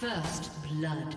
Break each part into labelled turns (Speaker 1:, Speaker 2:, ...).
Speaker 1: First blood.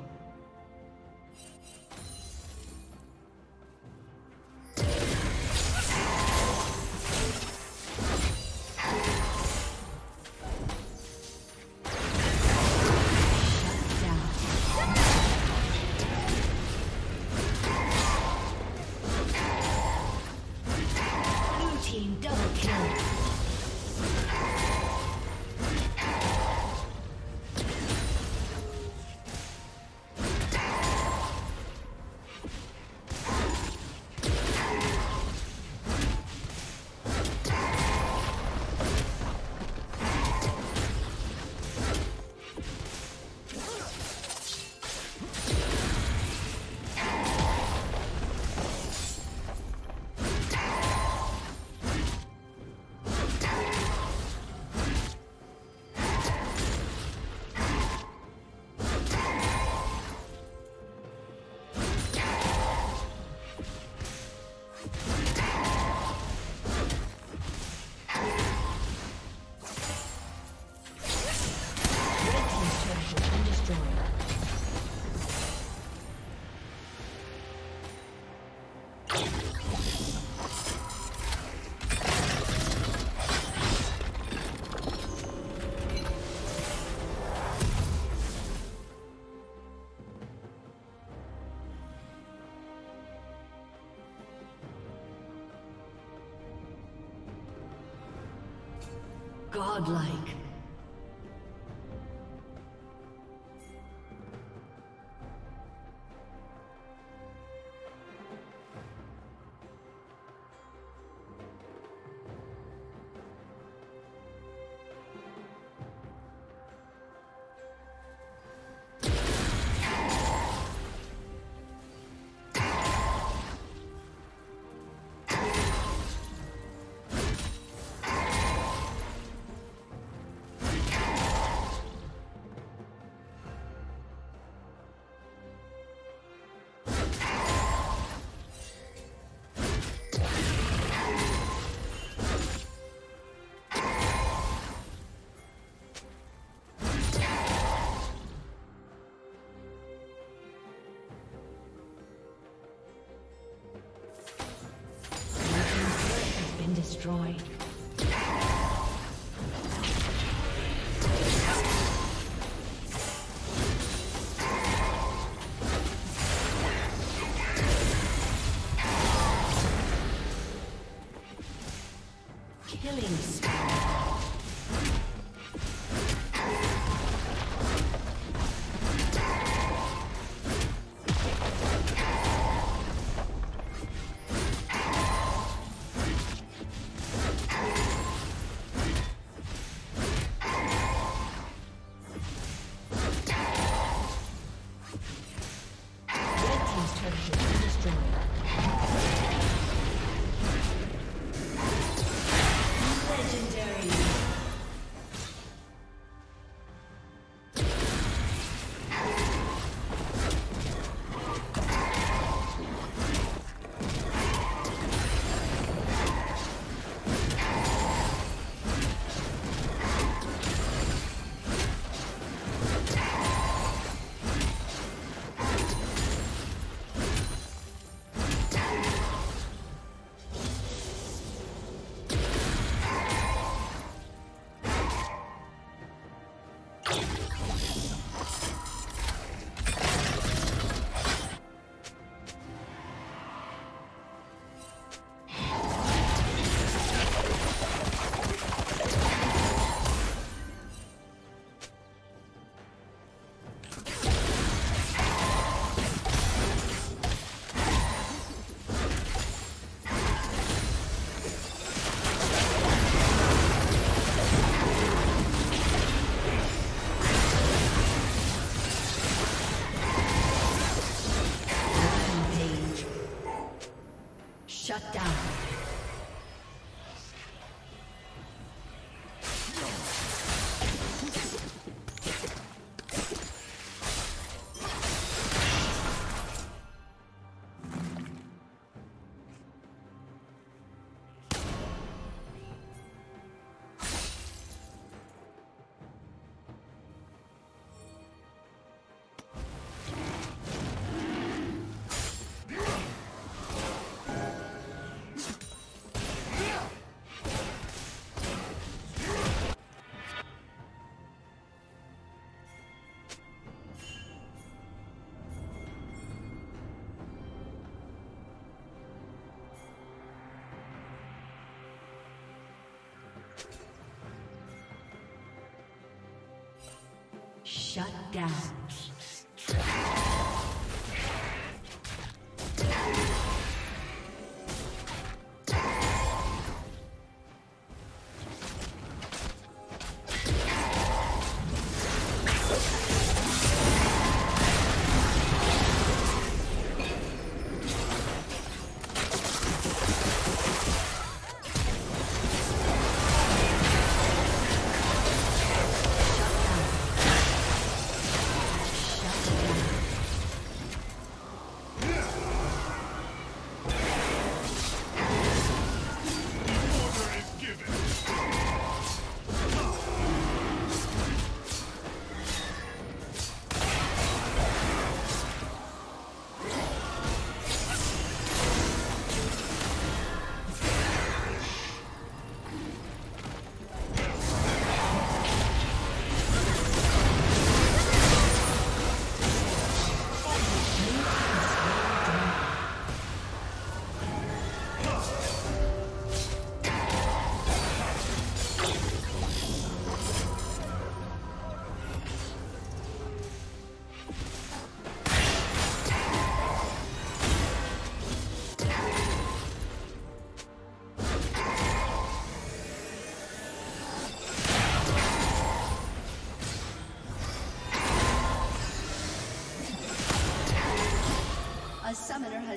Speaker 1: Godlike. destroyed. Shut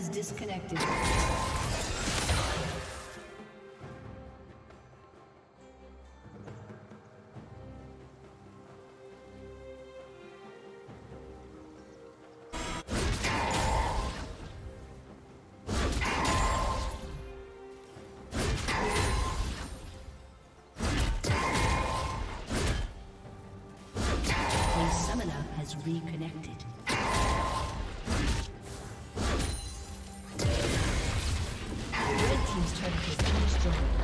Speaker 1: down. disconnected. Has reconnected. Все.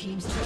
Speaker 1: Team's